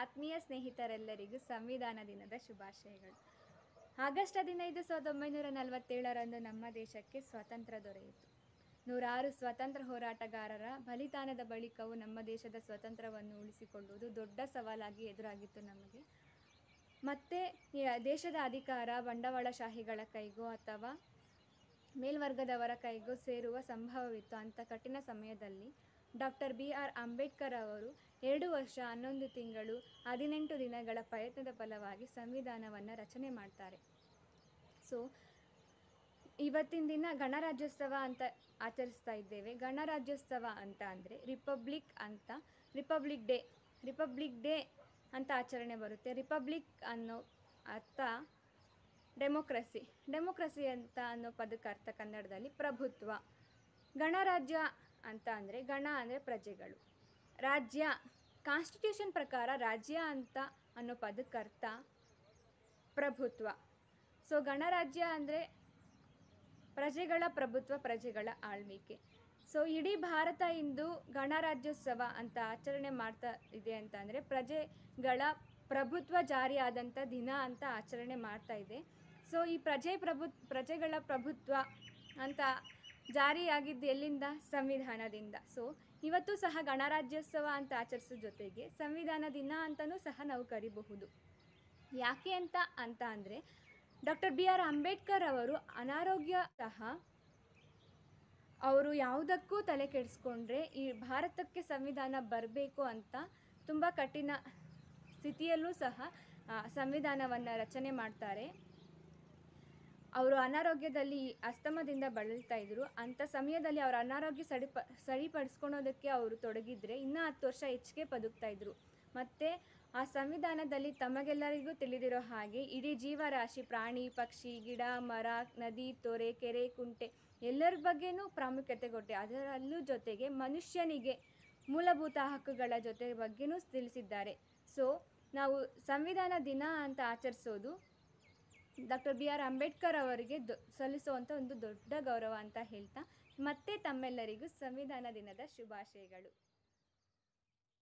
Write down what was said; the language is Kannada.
ಆತ್ಮೀಯ ಸ್ನೇಹಿತರೆಲ್ಲರಿಗೂ ಸಂವಿಧಾನ ದಿನದ ಶುಭಾಶಯಗಳು. ಆಗಸ್ಟ್ ಹದಿನೈದು ಸಾವಿರದ ಒಂಬೈನೂರ ನಲವತ್ತೇಳರಂದು ನಮ್ಮ ದೇಶಕ್ಕೆ ಸ್ವಾತಂತ್ರ್ಯ ದೊರೆಯಿತು. ನೂರಾರು ಸ್ವಾತಂತ್ರ್ಯ ಹೋರಾಟಗಾರರ ಬಲಿದಾನದ ಬಳಿಕವೂ ನಮ್ಮ ದೇಶದ ಸ್ವಾತಂತ್ರ್ಯವನ್ನು ಉಳಿಸಿಕೊಳ್ಳುವುದು ದೊಡ್ಡ ಸವಾಲಾಗಿ ಎದುರಾಗಿತ್ತು ನಮಗೆ. ಮತ್ತೆ ದೇಶದ ಅಧಿಕಾರ ಬಂಡವಾಳಶಾಹಿಗಳ ಕೈಗೋ ಅಥವಾ ಮೇಲ್ವರ್ಗದವರ ಕೈಗೂ ಸೇರುವ ಸಂಭವವಿತ್ತು. ಅಂಥ ಕಠಿಣ ಸಮಯದಲ್ಲಿ ಡಾಕ್ಟರ್ ಬಿ ಆರ್ ಅಂಬೇಡ್ಕರ್ ಅವರು ಎರಡು ವರ್ಷ ಹನ್ನೊಂದು ತಿಂಗಳು ಹದಿನೆಂಟು ದಿನಗಳ ಪ್ರಯತ್ನದ ಫಲವಾಗಿ ಸಂವಿಧಾನವನ್ನು ರಚನೆ ಮಾಡ್ತಾರೆ. ಸೊ ಇವತ್ತಿನ ದಿನ ಗಣರಾಜ್ಯೋತ್ಸವ ಅಂತ ಆಚರಿಸ್ತಾ ಇದ್ದೇವೆ. ಗಣರಾಜ್ಯೋತ್ಸವ ಅಂತ ಅಂದರೆ ರಿಪಬ್ಲಿಕ್ ಅಂತ, ರಿಪಬ್ಲಿಕ್ ಡೇ ರಿಪಬ್ಲಿಕ್ ಡೇ ಅಂತ ಆಚರಣೆ ಬರುತ್ತೆ. ರಿಪಬ್ಲಿಕ್ ಅನ್ನೋ ಅರ್ಥ ಡೆಮೋಕ್ರಸಿ ಡೆಮೋಕ್ರಸಿ ಅಂತ ಅನ್ನೋ ಪದಕ್ಕೆ ಅರ್ಥ ಕನ್ನಡದಲ್ಲಿ ಪ್ರಭುತ್ವ. ಗಣರಾಜ್ಯ ಅಂತ ಅಂದರೆ ಗಣ ಅಂದರೆ ಪ್ರಜೆಗಳು. ರಾಜ್ಯ ಕಾನ್ಸ್ಟಿಟ್ಯೂಷನ್ ಪ್ರಕಾರ ರಾಜ್ಯ ಅಂತ ಅನ್ನೋ ಪದಕ್ಕೆ ಅರ್ಥ ಪ್ರಭುತ್ವ. ಸೊ ಗಣರಾಜ್ಯ ಅಂದರೆ ಪ್ರಜೆಗಳ ಪ್ರಭುತ್ವ, ಪ್ರಜೆಗಳ ಆಳ್ವಿಕೆ. ಸೊ ಇಡೀ ಭಾರತ ಇಂದು ಗಣರಾಜ್ಯೋತ್ಸವ ಅಂತ ಆಚರಣೆ ಮಾಡ್ತಾ ಇದೆ ಅಂತ ಅಂದರೆ ಪ್ರಜೆಗಳ ಪ್ರಭುತ್ವ ಜಾರಿಯಾದಂಥ ದಿನ ಅಂತ ಆಚರಣೆ ಮಾಡ್ತಾ ಇದೆ. ಸೊ ಈ ಪ್ರಜೆ ಪ್ರಭು, ಪ್ರಜೆಗಳ ಪ್ರಭುತ್ವ ಅಂತ ಜಾರಿಯಾಗಿದ್ದು ಎಲ್ಲಿಂದ? ಸಂವಿಧಾನದಿಂದ. ಸೊ ಇವತ್ತು ಸಹ ಗಣರಾಜ್ಯೋತ್ಸವ ಅಂತ ಆಚರಿಸೋ ಜೊತೆಗೆ ಸಂವಿಧಾನ ದಿನ ಅಂತಲೂ ಸಹ ನಾವು ಕರಿಬಹುದು. ಯಾಕೆ ಅಂತ ಅಂತ ಅಂದರೆ, ಡಾಕ್ಟರ್ ಬಿ ಆರ್ ಅಂಬೇಡ್ಕರ್ ಅವರು ಅನಾರೋಗ್ಯ ಸಹ ಅವರು ಯಾವುದಕ್ಕೂ ತಲೆ ಕೆಡಿಸ್ಕೊಂಡ್ರೆ ಈ ಭಾರತಕ್ಕೆ ಸಂವಿಧಾನ ಬರಬೇಕು ಅಂತ ತುಂಬ ಕಠಿಣ ಸ್ಥಿತಿಯಲ್ಲೂ ಸಹ ಸಂವಿಧಾನವನ್ನು ರಚನೆ ಮಾಡ್ತಾರೆ. ಅವರು ಅನಾರೋಗ್ಯದಲ್ಲಿ ಅಸ್ತಮದಿಂದ ಬಳಲ್ತಾ ಇದ್ರು. ಅಂಥ ಸಮಯದಲ್ಲಿ ಅವರ ಅನಾರೋಗ್ಯ ಸರಿಪ ಸರಿಪಡಿಸ್ಕೊಳೋದಕ್ಕೆ ಅವರು ತೊಡಗಿದ್ರೆ ಇನ್ನೂ ಹತ್ತು ವರ್ಷ ಹೆಚ್ಚಿಗೆ ಬದುಕ್ತಾ ಇದ್ರು. ಮತ್ತು ಆ ಸಂವಿಧಾನದಲ್ಲಿ ತಮಗೆಲ್ಲರಿಗೂ ತಿಳಿದಿರೋ ಹಾಗೆ ಇಡೀ ಜೀವರಾಶಿ, ಪ್ರಾಣಿ, ಪಕ್ಷಿ, ಗಿಡ, ಮರ, ನದಿ, ತೊರೆ, ಕೆರೆ, ಕುಂಟೆ ಎಲ್ಲರ ಬಗ್ಗೆನೂ ಪ್ರಾಮುಖ್ಯತೆ ಕೊಟ್ಟೆ. ಅದರಲ್ಲೂ ಜೊತೆಗೆ ಮನುಷ್ಯನಿಗೆ ಮೂಲಭೂತ ಹಕ್ಕುಗಳ ಜೊತೆ ಬಗ್ಗೆನೂ ತಿಳಿಸಿದ್ದಾರೆ. ಸೊ, ನಾವು ಸಂವಿಧಾನ ದಿನ ಅಂತ ಆಚರಿಸೋದು ಡಾಕ್ಟರ್ ಬಿ ಆರ್ ಅಂಬೇಡ್ಕರ್ ಅವರಿಗೆ ದೊ ಸಲ್ಲಿಸುವಂಥ ಒಂದು ದೊಡ್ಡ ಗೌರವ ಅಂತ ಹೇಳ್ತಾ, ಮತ್ತೆ ತಮ್ಮೆಲ್ಲರಿಗೂ ಸಂವಿಧಾನ ದಿನದ ಶುಭಾಶಯಗಳು.